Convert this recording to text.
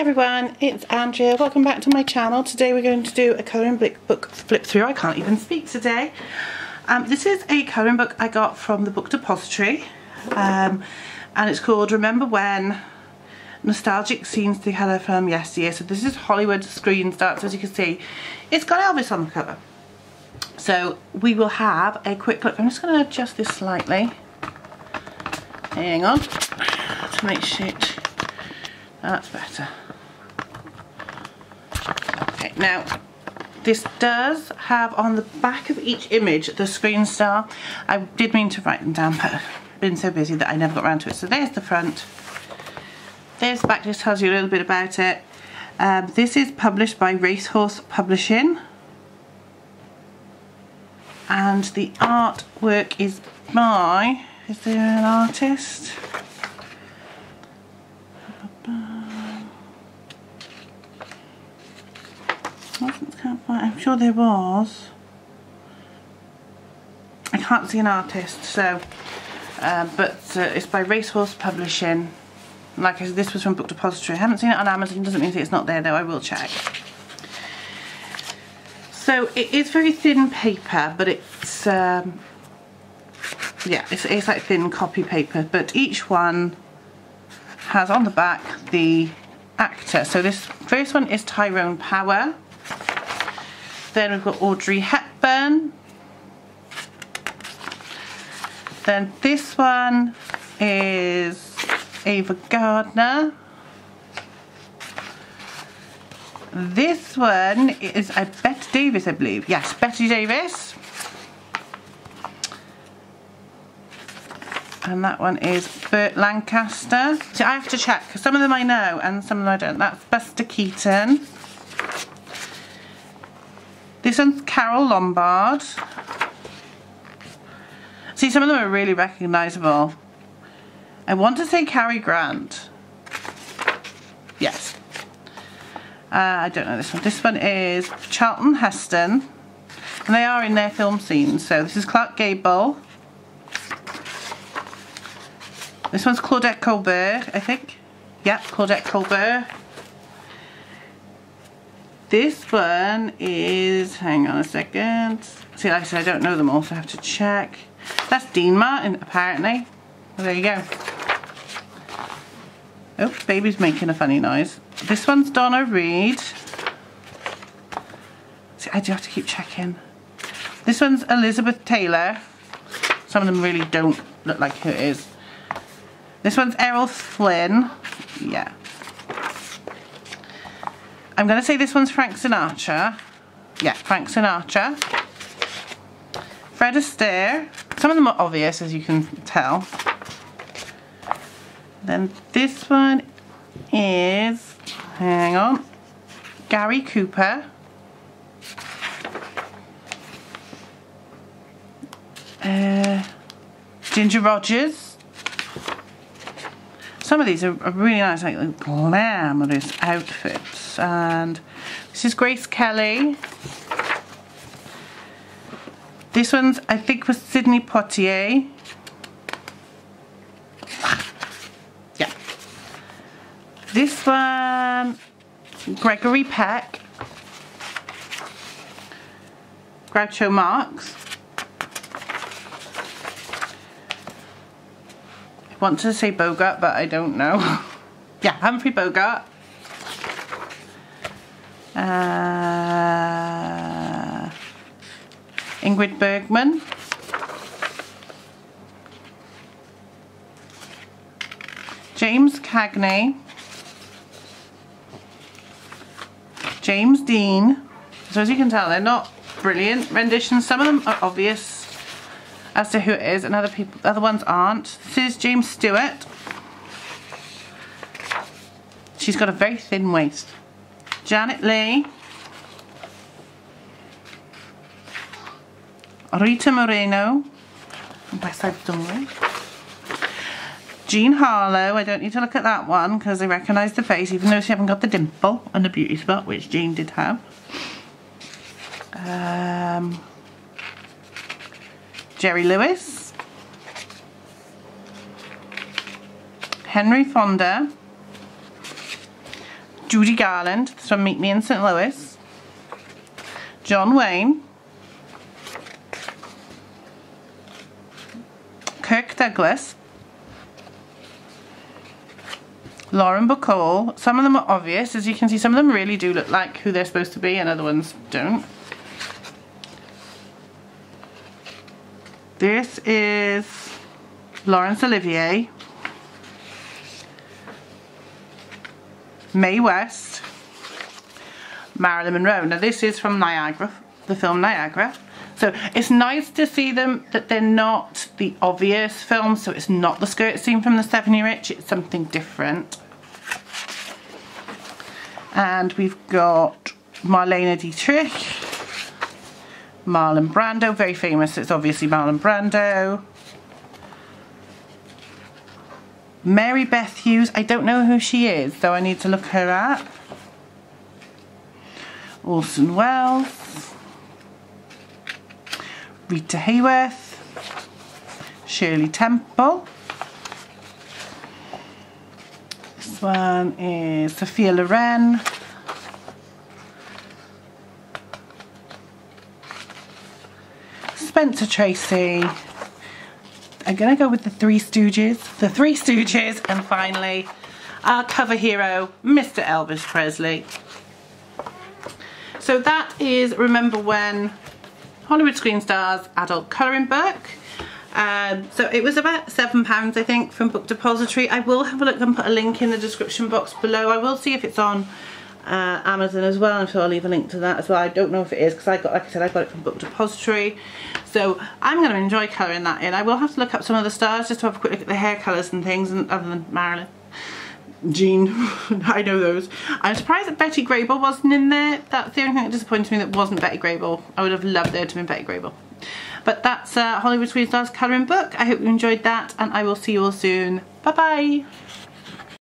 everyone, it's Andrea. Welcome back to my channel. Today we're going to do a colouring book flip through. I can't even speak today. Um, this is a colouring book I got from the Book Depository um, and it's called Remember When Nostalgic Scenes Together from Yesteryear. So this is Hollywood Screen Stars. As you can see, it's got Elvis on the cover. So we will have a quick look. I'm just going to adjust this slightly. Hang on to make sure that's better. Okay, now this does have on the back of each image the screen star. I did mean to write them down, but I've been so busy that I never got around to it. So there's the front. There's the back, just tells you a little bit about it. Um, this is published by Racehorse Publishing. And the artwork is by, is there an artist? I'm sure there was. I can't see an artist, so, uh, but uh, it's by Racehorse Publishing. Like I said, this was from Book Depository. I haven't seen it on Amazon, doesn't mean it's not there though, I will check. So it is very thin paper, but it's, um, yeah, it's, it's like thin copy paper, but each one has on the back the actor. So this first one is Tyrone Power. Then we've got Audrey Hepburn. Then this one is Ava Gardner. This one is uh, a Bette Davis, I believe. Yes, Betty Davis. And that one is Burt Lancaster. So I have to check, some of them I know and some of them I don't. That's Buster Keaton. This one's Carole Lombard. See, some of them are really recognisable. I want to say Cary Grant. Yes. Uh, I don't know this one. This one is Charlton Heston. And they are in their film scenes. So this is Clark Gable. This one's Claudette Colbert, I think. Yep, Claudette Colbert. This one is, hang on a second. See, like I said, I don't know them all, so I have to check. That's Dean Martin, apparently. Well, there you go. Oh, baby's making a funny noise. This one's Donna Reed. See, I do have to keep checking. This one's Elizabeth Taylor. Some of them really don't look like who it is. This one's Errol Flynn. Yeah. I'm going to say this one's Frank Sinatra. Yeah, Frank Sinatra. Fred Astaire. Some of them are obvious, as you can tell. Then this one is, hang on, Gary Cooper. Uh, Ginger Rogers some of these are, really nice, like glamorous outfits. And this is Grace Kelly. This one's, I think, was Sidney Poitier. Yeah. This one, Gregory Peck. Groucho Marx. Want to say Bogart, but I don't know. yeah, Humphrey Bogart. Uh, Ingrid Bergman. James Cagney. James Dean. So as you can tell, they're not brilliant renditions. Some of them are obvious as to who it is and other people other ones aren't. This is James Stewart. She's got a very thin waist. Janet Leigh. Rita Moreno. West Side Story. Jean Harlow, I don't need to look at that one because I recognise the face even though she hasn't got the dimple and the beauty spot which Jean did have. Um, Jerry Lewis, Henry Fonda, Judy Garland from Meet Me in St. Louis. John Wayne. Kirk Douglas. Lauren Bacall. Some of them are obvious. As you can see, some of them really do look like who they're supposed to be and other ones don't. This is Laurence Olivier. Mae West. Marilyn Monroe. Now this is from Niagara, the film Niagara. So it's nice to see them that they're not the obvious films, so it's not the skirt scene from the Seven Year Itch, it's something different. And we've got Marlene Dietrich, Marlon Brando, very famous, it's obviously Marlon Brando. Mary Beth Hughes, I don't know who she is, so I need to look her up. Orson Welles. Rita Hayworth. Shirley Temple. This one is Sophia Loren. Spencer Tracy. I'm going to go with the Three Stooges. The Three Stooges. And finally, our cover hero, Mr. Elvis Presley. So that is Remember When Hollywood Screen Stars adult colouring book. Um, so it was about £7 I think from Book Depository. I will have a look and put a link in the description box below. I will see if it's on uh, Amazon as well. I'm sure I'll leave a link to that as well. I don't know if it is because I got, like I said, I got it from Book Depository. So I'm going to enjoy colouring that in. I will have to look up some of the stars just to have a quick look at the hair colours and things and other than Marilyn. Jean, I know those. I'm surprised that Betty Grable wasn't in there. That's the only thing that disappointed me that wasn't Betty Grable. I would have loved there to have been Betty Grable. But that's uh, Hollywood Screen Stars colouring book. I hope you enjoyed that and I will see you all soon. Bye bye.